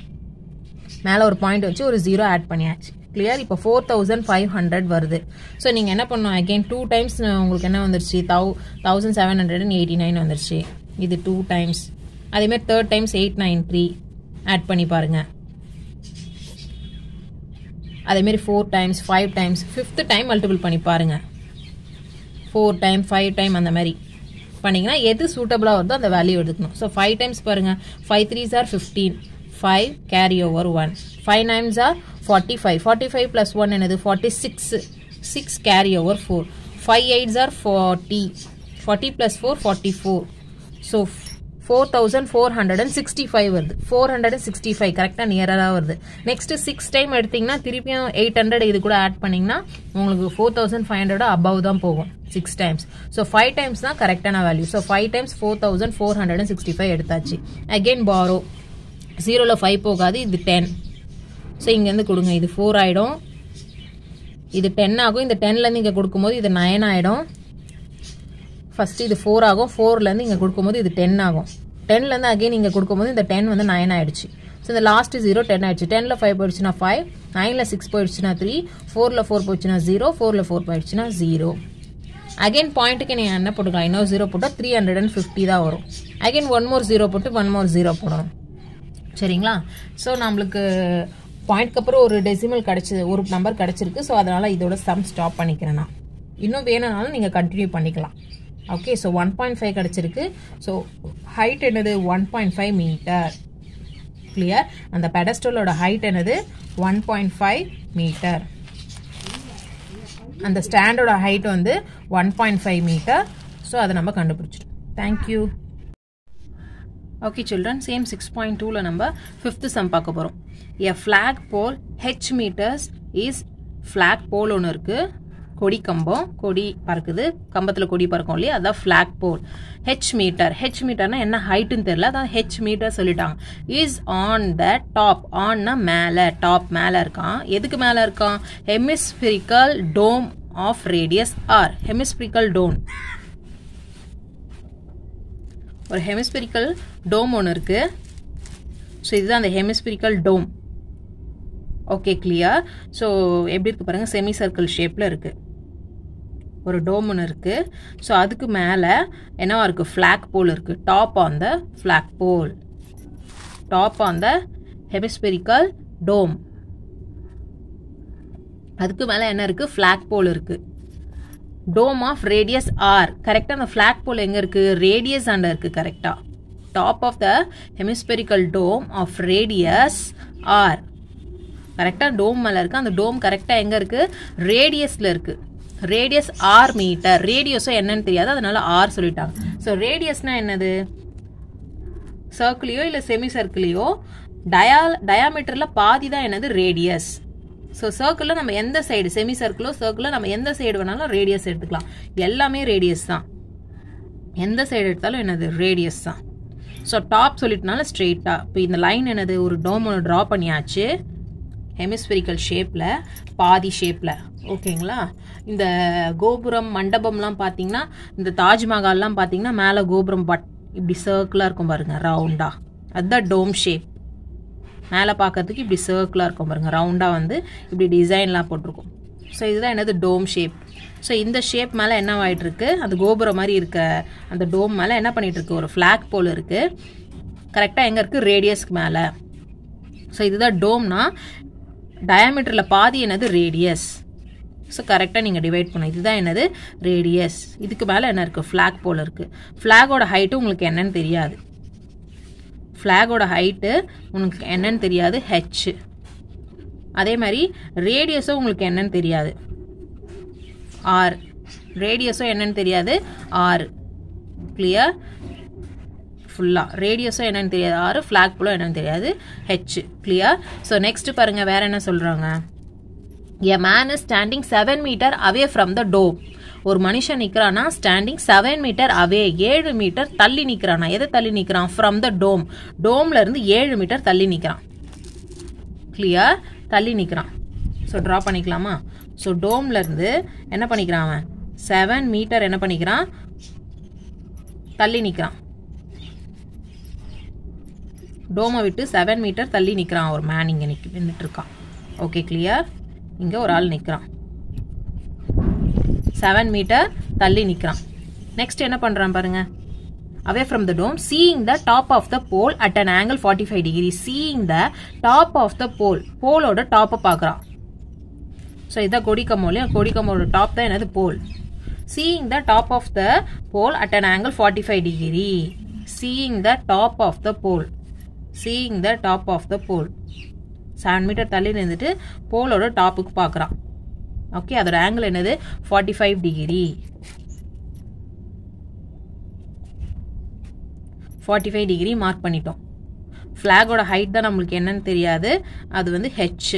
மேலே ஒரு பாயிண்ட் வச்சு ஒரு ஜீரோ ஆட் பண்ணியாச்சு. கிளியர் இப்போ ஃபோர் தௌசண்ட் ஃபைவ் ஹண்ட்ரட் வருது. ஸோ நீங்கள் என்ன பண்ணணும்? அகைன் டூ டைம்ஸ் உங்களுக்கு என்ன வந்துருச்சு? தௌ thousand seven hundred and eighty nine வந்துருச்சு. இது டூ டைம்ஸ் அதேமாதிரி third times eight nine three add பண்ணி பாருங்க. அதேமாரி four times five times fifth time multiple பண்ணி பாருங்க. ஃபோர் டைம் ஃபைவ் டைம் அந்த மாதிரி. பண்ணிங்கன்னா எது சூட்டபிளாக வருதோ அந்த வேல்யூ எடுக்கணும் ஸோ ஃபைவ் டைம்ஸ் பாருங்கள் five threes are fifteen five carry over one five nines are forty five forty five plus one என்னது? Forty six six carry over four five eights are forty forty plus four forty four so four thousand four hundred and five வருது. Four hundred and sixty five கரெக்டாக நியராக வருது. Next six time எடுத்தீங்கன்னா திருப்பியும் eight hundred இது கூட add பண்ணீங்கன்னா உங்களுக்கு four thousand five hundred above தான் போகும். Six times so five times தான் கரெக்டான value so five times four thousand four hundred and sixty five எடுத்தாச்சு. அகெயின் பாரோ ஜீரோவில் ஃபைவ் போகாது இது டென் ஸோ இங்கேருந்து கொடுங்க. இது ஃபோர் ஆகிடும் இது டென் ஆகும். இந்த டென்லேருந்து இங்கே கொடுக்கும்போது இது நைன் ஆகிடும் ஃபஸ்ட்டு இது ஃபோர் ஆகும். ஃபோர்லேருந்து இங்கே கொடுக்கும்போது இது டென் ஆகும். டென்லேருந்து அகைன் இங்கே கொடுக்கும்போது இந்த டென் வந்து நைன் ஆகிடுச்சு ஸோ இந்த லாஸ்ட் ஜீரோ டென் ஆயிடுச்சு. டெனில் ஃபைவ் போயிடுச்சுன்னா ஃபைவ் நைனில் சிக்ஸ் போயிடுச்சுன்னா த்ரீ ஃபோரில் ஃபோர் போயிடுச்சுன்னா ஜீரோ ஃபோரில் ஃபோர் போயிடுச்சுன்னா ஜீரோ அகைன் பாயிண்ட்டுக்கு நீங்கள் என்ன போட்டுக்கலாம்? இன்னொரு ஜீரோ போட்டால் த்ரீ ஹண்ட்ரட் அண்ட் ஃபிஃப்டி தான் வரும். அகைன் ஒன் மோர் ஜீரோ போட்டு ஒன் மோர் ஜீரோ போடணும். சரிங்களா? ஸோ நம்மளுக்கு பாயிண்ட்க்கு அப்புறம் ஒரு டெசிமல் கிடச்சி ஒரு நம்பர் கிடச்சிருக்கு. ஸோ அதனால் இதோட சம் ஸ்டாப் பண்ணிக்கிறேன் நான். இன்னும் வேணும்னாலும் நீங்கள் கண்டினியூ பண்ணிக்கலாம். Okay so one point five கிடச்சிருக்கு. ஸோ ஹைட் என்னது? One point five metre clear அந்த பெடஸ்டலோட ஹைட் என்னது? ஒன் பாயிண்ட் ஃபைவ் மீட்டர் அந்த ஸ்டாண்டோட ஹைட் வந்து one point five metre so அதை நம்ம கண்டுபிடிச்சிட்டோம். Thank you okay children same six point டூவில் நம்ம ஃபிஃப்த்து சம் பார்க்க போகிறோம் a flag pole H metres is flag pole ஒன்று இருக்குது கொடி கம்பம் கொடி பறக்குது. கம்பத்தில் கொடி பறக்கும் இல்லையா? அதான் flag pole H metre H மீட்டர்னா என்ன ஹைட்டுன்னு தெரில அதான் ஹெச் மீட்டர் சொல்லிட்டாங்க. இஸ் ஆன் த டாப் ஆன்னா மேலே டாப் மேலே இருக்கான். எதுக்கு மேலே இருக்கான்? Hemispherical dome of radius r hemispherical dome ஒரு ஹெமிஸ்பிரிக்கல் டோம் ஒன்று இருக்குது ஸோ இதுதான் அந்த hemispherical dome. Okay clear so எப்படி இருக்கு பாருங்க? செமி சர்க்கிள் ஷேப்பில் இருக்குது ஒரு டோம் ஒன்று இருக்குது ஸோ அதுக்கு மேலே என்னவா இருக்குது ஃப்ளாக் போல் இருக்குது top on the flag pole top on the hemispherical dome அதுக்கு மேலே என்ன இருக்குது ஃப்ளாக் போல் இருக்குது டோம் ஆஃப் ரேடியஸ் ஆர் கரெக்டாக அந்த ஃப்ளாக் போல் எங்கே இருக்கு? ரேடியஸ் அண்ட் இருக்கு கரெக்டாக top of the hemispherical dome of radius r கரெக்டாக டோம் மேலே இருக்கு. அந்த டோம் கரெக்டாக எங்கே இருக்கு? ரேடியஸில் இருக்கு. ரேடியஸ் ஆர் மீட்டர் ரேடியஸோ என்னன்னு தெரியாது. அதனால ஆர் சொல்லிட்டாங்க. ஸோ ரேடியஸ்னா என்னது? சர்க்கிளையோ இல்லை செமி சர்க்கிளையோ டயா டயாமீட்டரில் பாதி தான் என்னது? ரேடியஸ் ஸோ சர்க்கிளில் நம்ம எந்த சைடு செமி சர்க்கிளோ சர்க்கிளில் நம்ம எந்த சைடு வேணாலும் ரேடியஸ் எடுத்துக்கலாம். எல்லாமே ரேடியஸ் தான். எந்த சைடு எடுத்தாலும் என்னது? ரேடியஸ் தான். ஸோ டாப் சொல்லிட்டனால ஸ்ட்ரெயிட்டாக இப்போ இந்த லைன் என்னது? ஒரு டோம் ஒன்று ட்ரா பண்ணியாச்சு. ஹெமிஸ்பெரிக்கல் ஷேப்பில் பாதி ஷேப்பில் ஓகேங்களா இந்த கோபுரம் மண்டபம்லாம் பார்த்தீங்கன்னா இந்த தாஜ்மஹால்லாம் பார்த்தீங்கன்னா மேலே கோபுரம் பட் இப்படி சர்க்கிளாக இருக்கும் பாருங்கள் ரவுண்டாக அதுதான் டோம் ஷேப் மேலே பார்க்கறதுக்கு இப்படி சர்க்கிளாக இருக்கும் பாருங்க. ரவுண்டாக வந்து இப்படி டிசைன்லாம் போட்டிருக்கும். ஸோ இதுதான் என்னது? டோம் ஷேப் ஸோ இந்த ஷேப் மேலே என்ன ஆகிட்டு அந்த கோபுரம் மாதிரி இருக்க அந்த டோம் மேலே என்ன பண்ணிகிட்ருக்கு ஒரு ஃப்ளாக் போல் இருக்குது கரெக்டாக எங்கே இருக்குது ரேடியஸ்க்கு மேலே. ஸோ இதுதான் டோம்னா டயாமீட்டரில் பாதி என்னது? ரேடியஸ் ஸோ கரெக்டாக நீங்கள் டிவைட் பண்ணணும். இதுதான் என்னது? ரேடியஸ் இதுக்கு மேலே என்ன இருக்குது ஃப்ளாக் போல் இருக்குது ஃப்ளாகோட ஹைட்டு உங்களுக்கு என்னன்னு தெரியாது. ஃப்ளாகோட ஹைட்டு உனக்கு என்னன்னு தெரியாது ஹெச் அதே மாதிரி ரேடியஸும் உங்களுக்கு என்னன்னு தெரியாது. ஆர் ரேடியஸும் என்னன்னு தெரியாது ஆறு கிளியர் ஃபுல்லாக ரேடியஸும் என்னன்னு தெரியாது ஆறு ஃப்ளாக் போலும் என்னன்னு தெரியாது ஹெச் கிளியர் ஸோ நெக்ஸ்ட் பாருங்கள் வேற என்ன சொல்கிறாங்க a man is standing seven metre away from the dome ஒரு மனுஷன் நிற்கிறானா ஸ்டாண்டிங் செவன் மீட்டர் அவே ஏழு மீட்டர் தள்ளி நிற்கிறானா எதை தள்ளி நிற்கிறான் ஃப்ரம் த டோம் டோம்ல இருந்து ஏழு மீட்டர் தள்ளி நிற்கிறான் கிளியர் தள்ளி நிற்கிறான் ஸோ ட்ரா பண்ணிக்கலாமா? ஸோ டோம்ல இருந்து என்ன பண்ணிக்கிறான் அவன்? செவன் மீட்டர் என்ன பண்ணிக்கிறான்? தள்ளி நிற்கிறான் டோமை விட்டு செவன் மீட்டர் தள்ளி நிற்கிறான் ஒரு மேன் இங்கே நிற்க நின்றுட்டு இருக்கான். ஓகே கிளியர் இங்கே ஒரு ஆள் நிற்கிறான் செவன் மீட்டர் தள்ளி நிற்கிறான் நெக்ஸ்ட் என்ன பண்ணுறான் பாருங்கள் away from the dome seeing the top of the pole at an angle 45 five degree seeing the top of the pole போலோட டாப்பை பார்க்குறான் ஸோ இதான் கொடிக்கமோலையும் கொடிக்கமோட டாப் தான் என்னது pole seeing the top of the pole at an angle forty five degree seeing the top of the pole seeing the top of the pole seven metre தள்ளி நின்றுட்டு போலோட டாப்புக்கு பார்க்குறான் ஓகே அதோட ஆங்கிள் என்னது? Forty five degree forty five degree mark பண்ணிட்டோம் ஃப்ளாகோட height தான் நம்மளுக்கு என்னன்னு தெரியாது. அது வந்து ஹெச்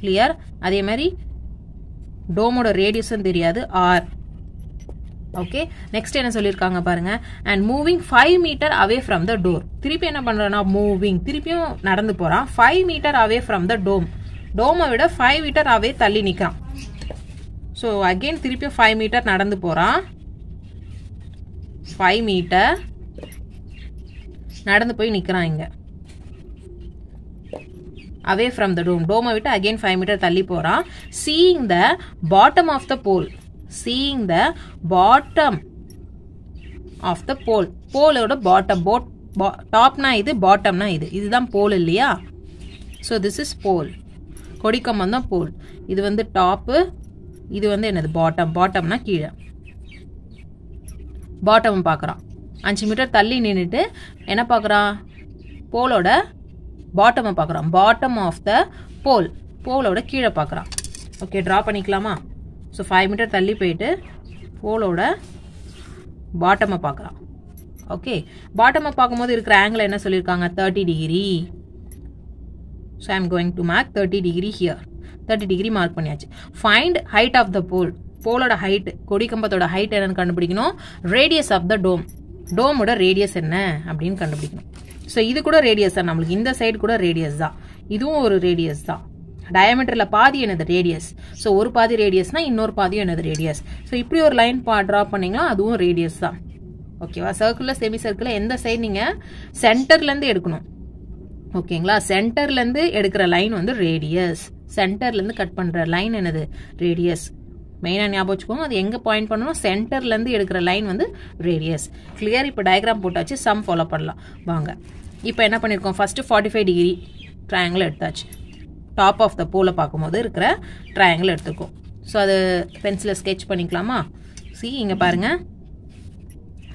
கிளியர் அதே மாதிரி டோமோட ரேடியஸும் தெரியாது ஆர் ஓகே நெக்ஸ்ட் என்ன சொல்லியிருக்காங்க பாருங்க. And moving five metre away from the door திருப்பி என்ன பண்றான்னா மூவிங் திருப்பியும் நடந்து போறான். Five metre away from the dome டோமை விட ஃபைவ் மீட்டர் அவே தள்ளி நிற்கிறான் ஸோ அகெயின் திருப்பியும் ஃபைவ் மீட்டர் நடந்து போகிறான் ஃபைவ் மீட்டர் நடந்து போய் நிற்கிறான் இங்கே. அவே ஃப்ரம் த டோம் டோமை விட்டு அகெயின் ஃபைவ் மீட்டர் தள்ளி போகிறான் seeing the bottom of the pole seeing the bottom of the pole போலோட bottom போட் டாப்னா இது பாட்டம்னா இது. இதுதான் போல் இல்லையா? ஸோ திஸ் இஸ் போல் கொடிக்கம்பம் தான் போல் இது வந்து டாப்பு இது வந்து என்னது பாட்டம் பாட்டம்னா கீழே. பாட்டம் பார்க்குறான் அஞ்சு மீட்டர் தள்ளி நின்றுட்டு என்ன பார்க்குறான் போலோட பாட்டமை பார்க்குறான் பாட்டம் ஆஃப் த போல் போலோட கீழே பார்க்குறான் ஓகே ட்ரா பண்ணிக்கலாமா? ஸோ ஃபைவ் மீட்டர் தள்ளி போயிட்டு போலோட பாட்டமை பார்க்குறான் ஓகே பாட்டமை பார்க்கும்போது இருக்கிற ஆங்கிள் என்ன சொல்லியிருக்காங்க? Thirty degree so I'm going to mark thirty degree here thirty degree mark பண்ணியாச்சு. Find height of the pole போலோட height கொடிக்கம்பத்தோட ஹைட் என்னன்னு கண்டுபிடிக்கணும். ரேடியஸ் ஆஃப் த டோம் டோமோட ரேடியஸ் என்ன அப்படின்னு கண்டுபிடிக்கணும். ஸோ இது கூட ரேடியஸ் தான். நம்மளுக்கு இந்த சைடு கூட ரேடியஸ் தான். இதுவும் ஒரு ரேடியஸ் தான். டயமீட்டரில் பாதி என்னது ரேடியஸ் ஸோ ஒரு பாதி ரேடியஸ்னா இன்னொரு பாதியும் என்னது ரேடியஸ் ஸோ இப்படி ஒரு லைன் பா ட்ரா பண்ணீங்கன்னா அதுவும் ரேடியஸ் தான். ஓகேவா சர்க்கிளில் செமி சர்க்கிளில் எந்த சைடு நீங்கள் சென்டர்லேருந்து எடுக்கணும். ஓகேங்களா? சென்டர்லேருந்து எடுக்கிற லைன் வந்து ரேடியஸ் சென்டர்லேருந்து கட் பண்ணுற லைன் என்னது? ரேடியஸ் மெயினாக ஞாபகம் வச்சுக்கோங்க. அது எங்கே பாயிண்ட் பண்ணணும்? சென்டர்லேருந்து எடுக்கிற லைன் வந்து ரேடியஸ் கிளியர் இப்போ டயக்ராம் போட்டாச்சு. சம் ஃபாலோ பண்ணலாம். வாங்க. இப்போ என்ன பண்ணியிருக்கோம் first forty five degree triangle எடுத்தாச்சு. டாப் ஆஃப் த பூவில் பார்க்கும்போது இருக்கிற ட்ரையாங்கிள் எடுத்துக்கோம் ஸோ அது பென்சிலை ஸ்கெச் பண்ணிக்கலாமா? சி இங்கே பாருங்கள்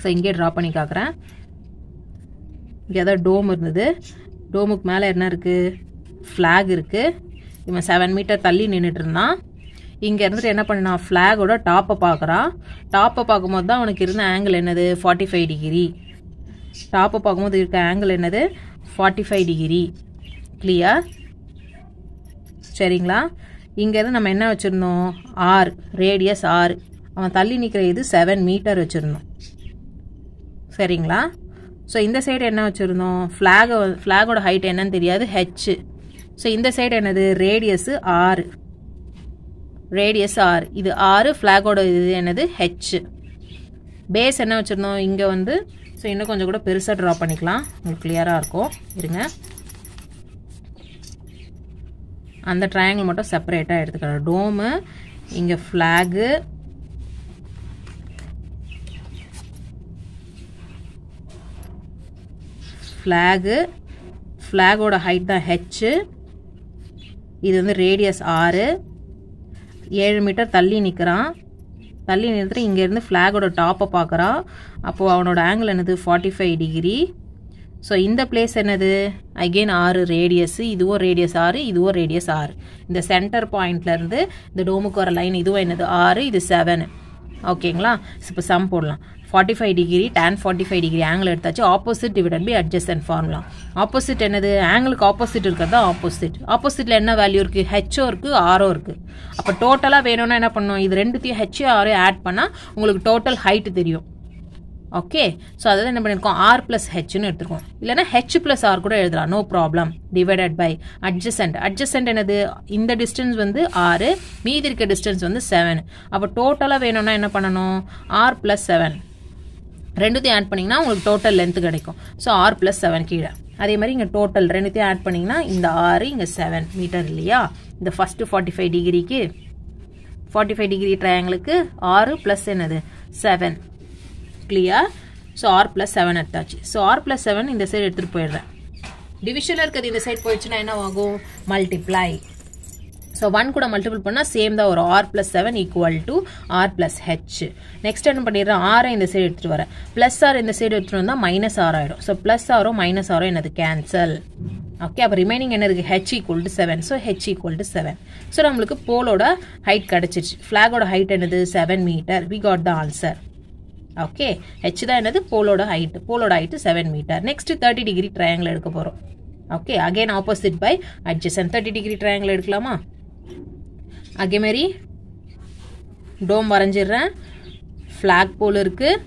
ஸோ இங்கே ட்ரா பண்ணி காக்குறேன். இங்கே ஏதாவது டோம் இருந்தது. டோமுக்கு மேலே என்ன இருக்குது ஃப்ளாக் இருக்குது இவன் செவன் மீட்டர் தள்ளி நின்றுட்டு இருந்தான். இங்கே இருந்துட்டு என்ன பண்ணான் ஃப்ளாகோட டாப்பை பார்க்குறான் டாப்பை பார்க்கும்போது தான் அவனுக்கு இருந்த ஆங்கிள் என்னது? ஃபார்ட்டி ஃபைவ் டிகிரி டாப்பை பார்க்கும்போது இருக்க ஆங்கிள் என்னது? ஃபார்ட்டி ஃபைவ் டிகிரி கிளியர் சரிங்களா இங்கேருந்து நம்ம என்ன வச்சுருந்தோம்? ஆர் ரேடியஸ் ஆர் அவன் தள்ளி நிற்கிற இது செவன் மீட்டர் வச்சுருந்தோம். சரிங்களா? ஸோ இந்த சைடு என்ன வச்சுருந்தோம்? ஃப்ளாகை ஃப்ளாகோட ஹைட் என்னன்னு தெரியாது ஹெச் ஸோ இந்த சைடு என்னது? ரேடியஸு ஆறு ரேடியஸ் ஆறு இது ஆறு ஃப்ளாகோட இது என்னது? ஹெச் பேஸ் என்ன வச்சுருந்தோம்? இங்கே வந்து ஸோ இன்னும் கொஞ்சம் கூட பெருசாக ட்ரா பண்ணிக்கலாம். உங்களுக்கு கிளியராக இருக்கும். இருங்க. அந்த ட்ரையாங்கிள் மட்டும் செப்பரேட்டாக எடுத்துக்கலாம். டோமு இங்கே ஃப்ளாகு ஃப்ளாகு ஃப்ளாகோட ஹைட் தான் ஹெச்சு இது வந்து ரேடியஸ் ஆறு ஏழு மீட்டர் தள்ளி நிற்கிறான் தள்ளி நிறுத்துட்டு இங்கேருந்து ஃப்ளாகோட டாப்பை பார்க்குறான். அப்போது அவனோட ஆங்கிள் என்னது? ஃபார்ட்டி ஃபைவ் டிகிரி ஸோ இந்த பிளேஸ் என்னது? அகெயின் ஆறு ரேடியஸு இதுவும் ரேடியஸ் ஆறு இதுவும் ரேடியஸ் ஆறு இந்த சென்டர் பாயிண்ட்லேருந்து இந்த டோமுக்கு வர லைன் இதுவும் என்னது? ஆறு இது செவனு ஓகேங்களா? இப்போ சம் போடலாம். Forty five degree tan forty five degree angle எடுத்தாச்சு. Opposite divided by adjacent formula opposite என்னது? ஆங்கிளுக்கு ஆப்போசிட் இருக்கிறது தான் ஆப்போசிட் ஆப்போசிட்டில் என்ன வேல்யூ இருக்குது ஹெச்ஓ இருக்குது ஆரோ இருக்குது அப்போ டோட்டலாக வேணும்னா என்ன பண்ணும் இது ரெண்டுத்தையும் ஹெச்ஓ ஆரோ ஆட் பண்ணால் உங்களுக்கு டோட்டல் ஹைட்டு தெரியும். ஓகே ஸோ அதாவது என்ன பண்ணியிருக்கோம் ஆர் ப்ளஸ் ஹெச்னு எடுத்துருக்கோம். இல்லைனா ஹெச் ப்ளஸ் ஆர் கூட எழுதலாம். No problem divided by adjacent adjacent என்னது? இந்த டிஸ்டன்ஸ் வந்து ஆறு மீதி இருக்க டிஸ்டன்ஸ் வந்து செவன் அப்போ டோட்டலாக வேணும்னா என்ன பண்ணணும்? ஆர் ப்ளஸ் செவன் ரெண்டுத்தையும் ஆட் பண்ணிங்கன்னா உங்களுக்கு டோட்டல் லென்த் கிடைக்கும். ஸோ ஆர் ப்ளஸ் செவன் கீழே. அதே மாதிரி இங்கே டோட்டல் ரெண்டுத்தையும் ஆட் பண்ணிங்கன்னா இந்த ஆறு இங்கே செவன் மீட்டர் இல்லையா? இந்த ஃபஸ்ட்டு ஃபார்ட்டி ஃபைவ் டிகிரிக்கு ஃபார்ட்டி ஃபைவ் டிகிரி ட்ரையாங்கிளுக்கு ஆறு ப்ளஸ் என்னது? Seven clear so R plus seven எடுத்தாச்சு ஸோ ஆர் ப்ளஸ் செவன் இந்த சைடு எடுத்துகிட்டு போயிடுறேன். டிவிஷனில் இருக்கிறது இந்த சைடு போயிடுச்சுன்னா என்ன ஆகும்? மல்டிப்ளை ஸோ ஒன் கூட மல்டிபிள் பண்ணால் சேம் தான் வரும். R plus seven equal to R plus H next என்ன பண்ணிடுறேன்? ஆரை இந்த சைடு எடுத்துகிட்டு வரேன். ப்ளஸ் ஆர் இந்த சைடு எடுத்துகிட்டு வந்தால் மைனஸ் ஆர் ஆகிடும் ஸோ ப்ளஸ் ஆரோ மைனஸ் ஆரோ என்னது? கேன்சல் ஓகே அப்போ ரிமைனிங் என்ன இருக்குது H equal to seven so H equal to seven so நம்மளுக்கு போலோட ஹைட் கிடச்சிருச்சு. ஃப்ளாகோட ஹைட் என்னது? Seven metre we got the answer okay H தான் என்னது? போலோட height போலோட height seven metre next thirty degree triangle எடுக்க போகிறோம் okay again opposite by adjacent thirty degree triangle எடுக்கலாமா? அதே மாரி டோம் வரைஞ்சிடுறேன். ஃப்ளாக் போல் இருக்குது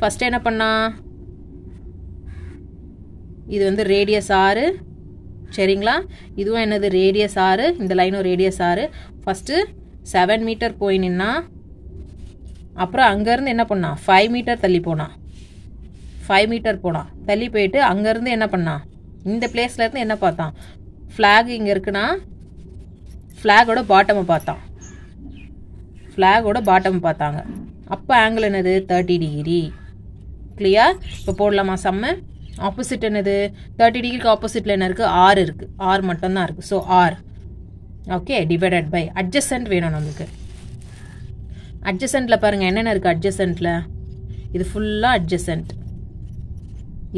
ஃபஸ்ட்டு என்ன பண்ணா? இது வந்து ரேடியஸ் ஆறு. சரிங்களா? இதுவும் என்னது? ரேடியஸ் ஆறு. இந்த லைனும் ரேடியஸ் ஆறு. ஃபஸ்ட்டு செவன் மீட்டர் போய் நின்னா அப்புறம் அங்கேருந்து என்ன பண்ணான் ஃபைவ் மீட்டர் தள்ளி போனான் ஃபைவ் மீட்டர் போனான் தள்ளி போயிட்டு அங்கேருந்து என்ன பண்ணான் இந்த பிளேஸ்லேருந்து என்ன பார்த்தான்? ஃப்ளாக் இங்கே இருக்குன்னா ஃப்ளாகோட பாட்டமை பார்த்தான். ஃப்ளாகோட பாட்டம் பார்த்தாங்க. அப்போ ஆங்கிள் என்னது? தேர்ட்டி டிகிரி கிளியர் இப்போ போடலாமா செம்ம ஆப்போசிட் என்னது? தேர்ட்டி டிகிரிக்கு ஆப்போசிட்டில் என்ன இருக்குது ஆர் இருக்குது ஆர் மட்டும்தான் இருக்குது so R okay divided by adjacent வேணும் நம்மளுக்கு. அட்ஜசன்ட்டில் பாருங்கள் என்னென்ன இருக்குது அட்ஜசன்ட்டில் இது ஃபுல்லாக அட்ஜசண்ட்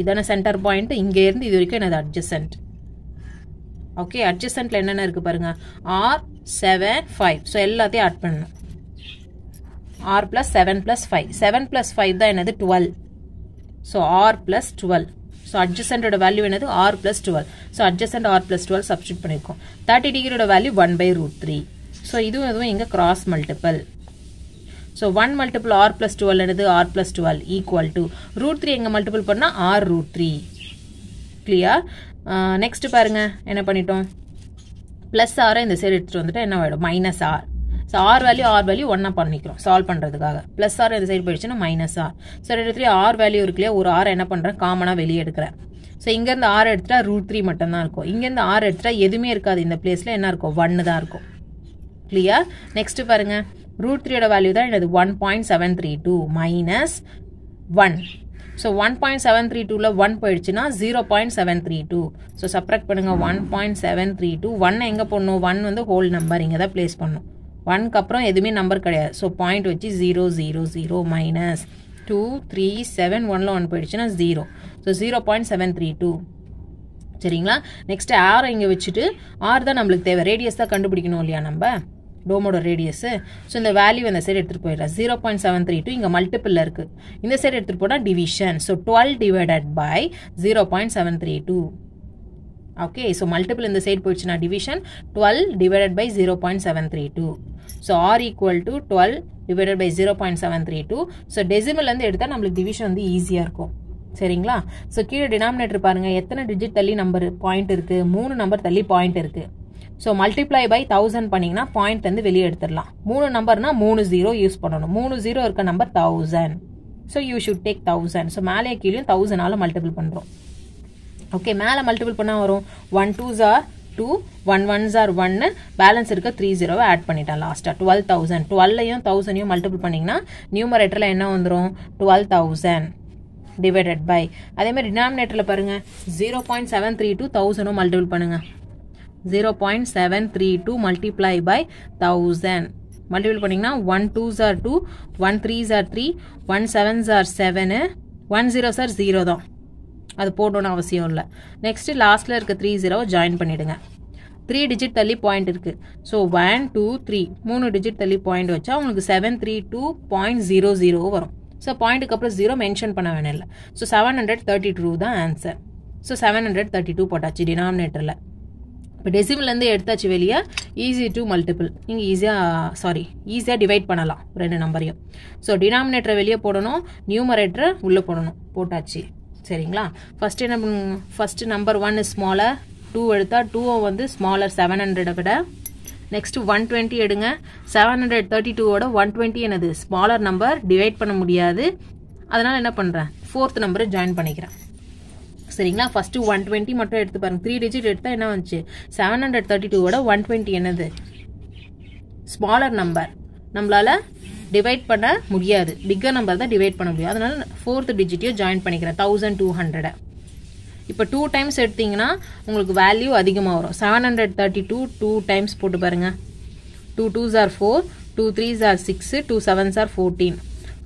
இதான சென்டர் பாயிண்ட் இங்கேருந்து இது வரைக்கும் எனது அட்ஜசண்ட் ஓகே அட்ஜசன்ட்டில் என்னென்ன இருக்குது பாருங்கள் ஆர் செவன் ஃபைவ் ஸோ எல்லாத்தையும் ஆட் பண்ணணும். R plus seven plus five seven plus five தான் என்னது? Twelve so R plus twelve so அட்ஜசண்டோட value என்னது? R plus twelve so adjacent R plus twelve substitute பண்ணியிருக்கோம் thirty டிகிரியோட value one by root three so இதுவும் இதுவும் இங்கே cross multiple so one multiple R plus twelve என்னது? R plus twelve equal to root three எங்கே multiple பண்ணால் R root three clear next பாருங்கள் என்ன பண்ணிட்டோம்? ப்ளஸ் ஆரை இந்த சைடு எடுத்துகிட்டு வந்துட்டு என்ன ஆகிடும் minus R so R value R value ஒன்றா பண்ணிக்கிறோம் சால்வ் பண்ணுறதுக்காக ப்ளஸ் ஆர் இந்த சைடு போயிடுச்சுன்னா மைனஸ் ஆர் ஸோ ரெண்டு த்ரீ ஆர் வேல்யூ இருக்கு ஒரு ஆர் என்ன பண்ணுறேன் காமனாக வெளியே எடுக்கிறேன். ஸோ இங்கேருந்து ஆர் எடுத்துட்டா ரூட் த்ரீ மட்டும்தான் இருக்கும். இங்கேருந்து ஆர் எடுத்துட்டா எதுவுமே இருக்காது. இந்த பிளேஸில் என்ன இருக்கும்? ஒன்று தான் இருக்கும். கிளியர் நெக்ஸ்ட்டு பாருங்கள் ரூட் த்ரீயோட வேல்யூ தான் என்னது? One point seven three two minus one so one point seven three டூவில் ஒன் போயிடுச்சுன்னா zero point seven three two so subtract பண்ணுங்கள் one point seven three two one எங்கே போடணும்? ஒன் வந்து ஹோல் நம்பர் இங்கே தான் ப்ளேஸ் பண்ணும் ஒன்க்கு அப்புறம் எதுவுமே நம்பர் கிடையாது. ஸோ பாயிண்ட் வச்சு zero zero zero minus two three seven ஒனில் ஒன் போயிடுச்சுன்னா zero so zero point seven three two சரிங்களா? நெக்ஸ்ட் ஆர் இங்கே வச்சுட்டு ஆர் தான் நம்மளுக்கு தேவை. ரேடியஸ் தான் கண்டுபிடிக்கணும் இல்லையா நம்ம? டோமோட ரேடியஸு ஸோ இந்த வேல்யூ இந்த சைடு எடுத்துகிட்டு போயிடலாம் zero point seven three two இங்கே மல்டிப்பிளில் இருக்குது இந்த சைடு எடுத்துகிட்டு போனால் division so twelve divided by zero point seven three two okay so multiple இந்த சைடு போயிடுச்சுன்னா division twelve divided by zero point seven three two so R equal to twelve divided by zero point seven three two so டெசிமல்லேருந்து எடுத்தால் நம்மளுக்கு division வந்து ஈஸியாக இருக்கும். சரிங்களா? So கீழே denominator பாருங்கள் எத்தனை டிஜிட் தள்ளி நம்பர் பாயிண்ட் இருக்குது மூணு நம்பர் தள்ளி பாயிண்ட் இருக்குது ஸோ மல்டிப்ளை பை தௌசண்ட் பண்ணிங்கன்னா பாயிண்ட் வந்து வெளியே எடுத்துடலாம். மூணு நம்பர்னா மூணு ஜீரோ யூஸ் பண்ணணும். மூணு ஜீரோ இருக்க number thousand so you should take thousand so மேலே கீழே தௌசண்டால் மல்டிபிள் பண்ணுறோம் ஓகே மேலே மல்டிபிள் பண்ணால் வரும்? ஒன் டூ ஜார் டூ ஒன் ஒன் ஜார் ஒன்னு பேலன்ஸ் இருக்க த்ரீ ஜீரோவை ஆட் பண்ணிட்டேன் லாஸ்ட்டாக டுவெல் தௌசண்ட் டுவெல்லையும் தௌசண்டையும் மல்டிபிள் பண்ணிங்கன்னா நியூமரேட்டரில் என்ன வந்துடும் டுவெல் தௌசண்ட் டிவைடட் பை அதே மாதிரி டினாமினேட்டரில் பாருங்கள் zero point seven three two தௌசண்டும் multiple பண்ணுங்கள் zero point seven three two multiply by thousand multiple பண்ணிங்கன்னா ஒன் டூ ஜார் two one three jar three one seven ஜார் seven one zero sir zero தான். அது போடணும்னு அவசியம் இல்லை. நெக்ஸ்ட்டு லாஸ்ட்டில் இருக்க த்ரீ ஜீரோவை ஜாயின் பண்ணிவிடுங்க த்ரீ டிஜிட் தள்ளி பாயிண்ட் இருக்குது ஸோ ஒன் டூ த்ரீ மூணு டிஜிட் தள்ளி பாயிண்ட் வச்சா உங்களுக்கு seven three two point zero zero வரும். ஸோ பாயிண்ட்டுக்கு அப்புறம் ஜீரோ மென்ஷன் பண்ண வேணும் இல்லை. So seven hundred thirty two தான் answer so seven hundred thirty two போட்டாச்சு டினாமினேட்டரில் இப்போ டெசிமல்லேருந்து எடுத்தாச்சு வெளியே ஈஸி டு மல்டிபிள் நீங்கள் ஈஸியாக சாரி ஈஸியாக டிவைட் பண்ணலாம் ரெண்டு நம்பரையும் ஸோ டினாமினேட்டரை வெளியே போடணும் நியூமரேட்டரை உள்ளே போடணும். போட்டாச்சு. சரிங்களா? ஃபஸ்ட்டு என்ன first number one smaller two எடுத்தால் டூவை வந்து ஸ்மாலர் செவன் ஹண்ட்ரடை விட நெக்ஸ்ட் ஒன் டுவெண்ட்டி எடுங்க. செவன் ஹண்ட்ரட் தேர்ட்டி டூவோட ஒன் டுவெண்ட்டி என்னது? ஸ்மாலர் நம்பர் டிவைட் பண்ண முடியாது. அதனால் என்ன பண்ணுறேன் ஃபோர்த் நம்பரை ஜாயின் பண்ணிக்கிறேன். சரிங்களா? ஃபஸ்ட்டு ஒன் டுவெண்ட்டி மட்டும் எடுத்து பாருங்க. த்ரீ டிஜிட் எடுத்தால் என்ன வந்துச்சு? செவன் ஹண்ட்ரட் தேர்ட்டி டூவோட ஒன் டுவெண்ட்டி என்னது? ஸ்மாலர் நம்பர் நம்மளால் டிவைட் பண்ண முடியாது. பிக்கர் நம்பர் தான் டிவைட் பண்ண முடியும். அதனால ஃபோர்த் டிஜிட்டையும் ஜாயின் பண்ணிக்கிறேன். தௌசண்ட் டூ ஹண்ட்ரடை இப்போ டூ டைம்ஸ் எடுத்தீங்கன்னா உங்களுக்கு வேல்யூ அதிகமாக வரும். Seven hundred thirty two two times போட்டு பாருங்கள் two two are four two three are six two sevens are fourteen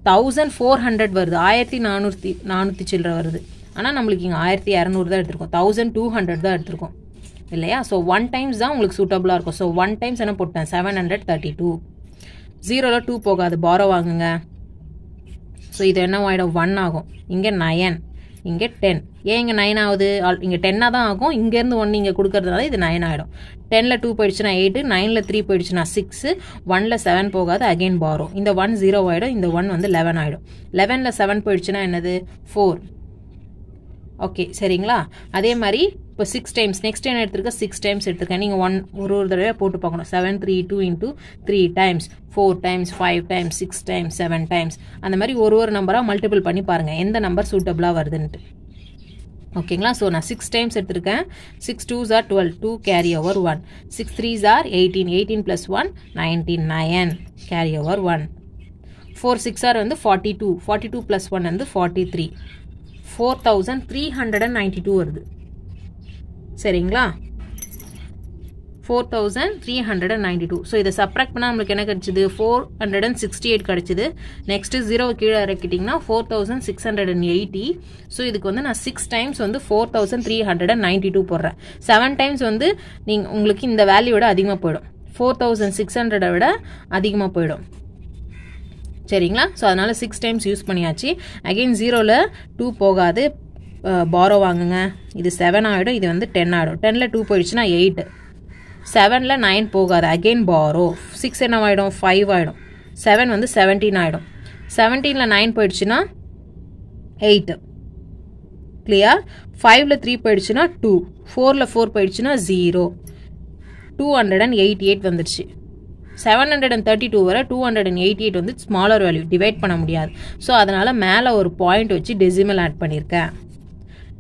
thousand four hundred வருது. ஆயிரத்தி நானூற்றி நானூற்றி சில்லற வருது. ஆனால் நம்மளுக்கு இங்கே ஆயிரத்தி இரநூறு தான் எடுத்திருக்கோம். தௌசண்ட் டூ ஹண்ட்ரட் தான் எடுத்திருக்கோம். இல்லையா? ஸோ ஒன் டைம்ஸ் தான் உங்களுக்கு சூட்டபுளாக இருக்கும். ஸோ ஒன் டைம்ஸ் என்ன போட்டேன்? செவன் ஹண்ட்ரட் தேர்ட்டி டூ ஜீரோவில் டூ போகாது. பாரோ வாங்குங்க. ஸோ இது என்ன ஆகிடும் ஒன் ஆகும். இங்கே நயன் இங்கே டென் ஏன் இங்கே நைன் ஆகுது? ஆல் இங்கே டென்னாக தான் ஆகும். இங்கேருந்து ஒன்று இங்கே கொடுக்கறதுனால இது நைன் ஆகிடும் டெனில் டூ போயிடுச்சுன்னா எயிட்டு நைனில் த்ரீ போயிடுச்சுன்னா சிக்ஸு ஒனில் செவன் போகாது. அகெயின் பாரோ இந்த ஒன் ஜீரோ ஆகிடும் இந்த ஒன் வந்து லெவன் ஆகிடும் லெவனில் செவன் போயிடுச்சுன்னா என்னது? ஃபோர் ஓகே சரிங்களா? அதே மாதிரி இப்போ சிக்ஸ் டைம்ஸ் நெக்ஸ்ட் என்ன எடுத்திருக்கேன் சிக்ஸ் டைம்ஸ் எடுத்திருக்கேன். நீங்கள் ஒன் ஒரு ஒரு தடவை போட்டு பார்க்கணும். Seven three two into three times four times five times six times seven times அந்த மாதிரி ஒரு ஒரு நம்பராக மல்டிபிள் பண்ணி பாருங்கள் எந்த நம்பர் சூட்டபிளாக வருதுன்ட்டு. ஓகேங்களா ஸோ நான் சிக்ஸ் டைம்ஸ் எடுத்திருக்கேன். Six twos are twelve two carry over one six threes are eighteen eighteen plus one nineteen nine carry over one four six are வந்து forty two forty two plus one வந்து forty three four thousand three hundred and ninety two வருது. சரிங்களா? Four thousand three hundred and ninety two so இதை subtract பண்ணால் நம்மளுக்கு என்ன கிடச்சிது? Four hundred and sixty eight கிடச்சிது நெக்ஸ்ட்டு ஜீரோ கீழே இறக்கிட்டிங்கன்னா four thousand six hundred and eighty so இதுக்கு வந்து நான் சிக்ஸ் டைம்ஸ் வந்து four thousand three hundred and ninety two போடுறேன். செவன் டைம்ஸ் வந்து நீங்கள் உங்களுக்கு இந்த வேல்யூ விட அதிகமாக போயிடும். ஃபோர் தௌசண்ட் சிக்ஸ் ஹண்ட்ரடை விட அதிகமாக போயிடும். சரிங்களா? ஸோ அதனால் சிக்ஸ் டைம்ஸ் யூஸ் பண்ணியாச்சு. அகெயின் ஜீரோவில் டூ போகாது. பாரோ வாங்குங்க. இது செவன் ஆகிடும் இது வந்து டென் ஆகிடும் டெனில் டூ போயிடுச்சுன்னா எயிட் செவனில் நைன் போகாது. அகெயின் பாரோ சிக்ஸ் என்ன ஆகிடும் ஃபைவ் ஆகிடும் செவன் வந்து செவன்டீன் ஆகிடும் செவன்டீனில் நைன் போயிடுச்சுன்னா எயிட்டு கிளியர் ஃபைவ்ல த்ரீ போயிடுச்சுன்னா டூ ஃபோரில் ஃபோர் போயிடுச்சுன்னா zero two hundred and eighty eight வந்துடுச்சு. Seven hundred and thirty two வரை two hundred and eighty eight வந்து ஸ்மாலர் வேல்யூ டிவைட் பண்ண முடியாது. ஸோ அதனால் மேலே ஒரு பாயிண்ட் வச்சு டெசிமல் ஆட் பண்ணியிருக்கேன்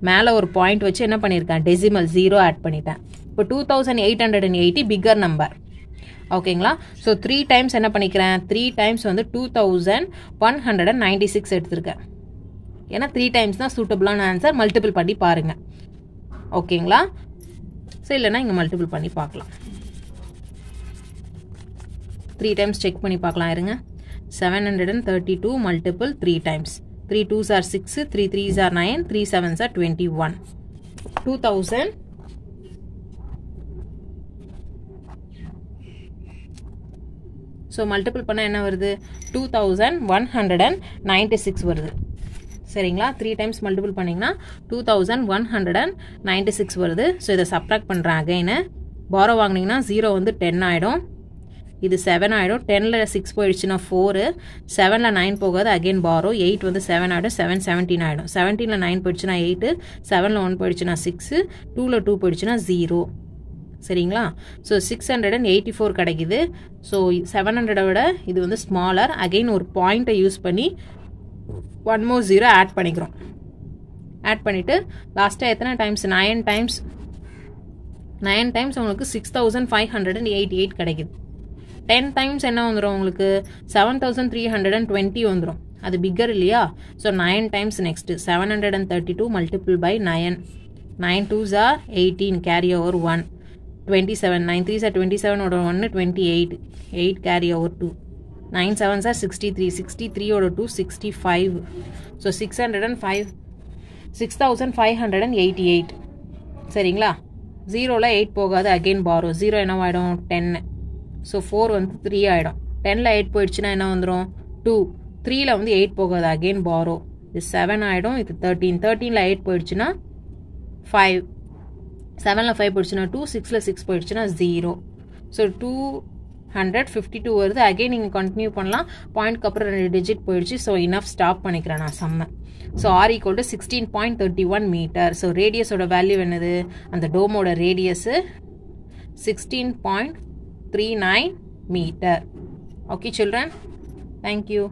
மேலே ஒரு பாயிண்ட் வச்சு என்ன பண்ணியிருக்கேன் டெசிமல் ஜீரோ ஆட் பண்ணிட்டேன். இப்போ two thousand eight hundred and eighty bigger number ஓகேங்களா ஸோ த்ரீ டைம்ஸ் என்ன பண்ணிக்கிறேன்? த்ரீ டைம்ஸ் வந்து two thousand one hundred and ninety six எடுத்திருக்கேன். ஏன்னா த்ரீ டைம்ஸ் தான் சூட்டபிளான ஆன்சர் மல்டிபிள் பண்ணி பாருங்கள் ஓகேங்களா ஸோ இல்லைன்னா இங்கே மல்டிபிள் பண்ணி பார்க்கலாம். த்ரீ டைம்ஸ் செக் பண்ணி பார்க்கலாம் இருங்க. Seven hundred and thirty two multiple three times three twos are six three threes are nine three sevens are twenty one two thousand so multiple பண்ணால் என்ன வருது? Two thousand one hundred and ninety six வருது. சரிங்களா? Three times multiple பண்ணிங்கன்னா two thousand one hundred and ninety six வருது. So இதை subtract பண்ணுறேன் again borrow வாங்கினீங்கன்னா ஜீரோ வந்து டென் ஆகிடும் இது செவன் ஆகிடும் டெனில் சிக்ஸ் போயிடுச்சுன்னா ஃபோரு செவனில் நைன் போகாது. அகெயின் பாரோ எயிட் வந்து செவன் ஆகிடும் செவன் செவன்டீன் ஆகிடும் செவன்டீனில் நைன் போயிடுச்சுன்னா எயிட்டு செவனில் ஒன் போயிடுச்சுன்னா சிக்ஸு டூவில் டூ போயிடுச்சுன்னா ஜீரோ சரிங்களா? So six hundred and eighty four கிடைக்குது ஸோ செவன் ஹண்ட்ரடை விட இது வந்து ஸ்மாலர் அகெயின் ஒரு பாயிண்ட்டை யூஸ் பண்ணி ஒன் மோர் ஜீரோ ஆட் பண்ணிக்கிறோம். ஆட் பண்ணிவிட்டு லாஸ்ட்டாக எத்தனை times nine times nine times உங்களுக்கு six thousand five hundred and eighty eight கிடைக்குது. டென் டைம்ஸ் என்ன வந்துடும் உங்களுக்கு? Seven thousand three hundred and twenty வந்துடும் அது பிக்கர் இல்லையா? So nine times next seven hundred and thirty two multiple by nine nine twos are eighteen carry over one twenty seven nine three sir twenty செவனோட ஒன்று twenty eight eight carry over two nine seven are sixty three sixty த்ரீயோட two sixty five so six hundred and five six thousand five hundred and eighty eight சரிங்களா ஜீரோவில் eight போகாது. Again borrow zero என்னவாயிடும்? டென்னு so four வந்து three ஆகிடும் டெனில் eight போயிடுச்சுன்னா என்ன வந்துடும் டூ த்ரீயில் வந்து எயிட் போகாது. அகெயின் பாரோ இது செவன் ஆகிடும் இது தேர்ட்டீன் தேர்ட்டீனில் எயிட் போயிடுச்சுன்னா ஃபைவ் செவனில் ஃபைவ் போயிடுச்சுன்னா டூ சிக்ஸில் சிக்ஸ் போயிடுச்சுன்னா zero so two hundred fifty two வருது. அகெயின் நீங்கள் கண்டினியூ பண்ணலாம். பாயிண்ட்க்கு அப்புறம் ரெண்டு டிஜிட் போயிடுச்சு. ஸோ இனஃப் ஸ்டாப் பண்ணிக்கிறேன் நான் செம்ம so r equal to sixteen point thirty one meter so ரேடியஸோட value என்னது? அந்த டோமோட radius sixteen point three nine meter okay children thank you